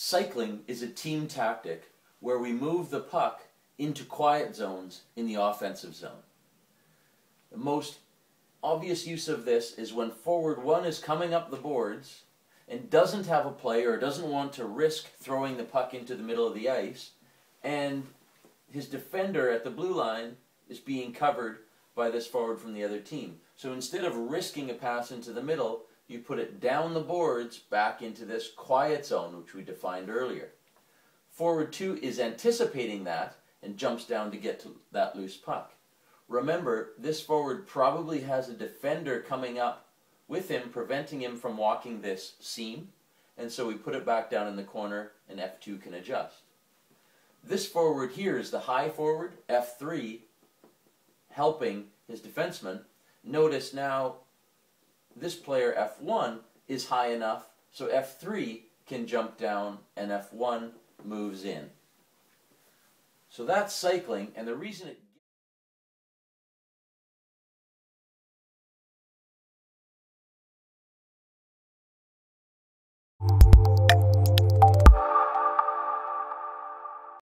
Cycling is a team tactic where we move the puck into quiet zones in the offensive zone. The most obvious use of this is when forward one is coming up the boards and doesn't have a play or doesn't want to risk throwing the puck into the middle of the ice, and his defender at the blue line is being covered by this forward from the other team. So instead of risking a pass into the middle, you put it down the boards back into this quiet zone, which we defined earlier. Forward 2 is anticipating that and jumps down to get to that loose puck. Remember, this forward probably has a defender coming up with him, preventing him from walking this seam, and so we put it back down in the corner and F2 can adjust. This forward here is the high forward, F3, helping his defenseman. Notice now this player F1 is high enough so F3 can jump down and F1 moves in. So that's cycling and the reason it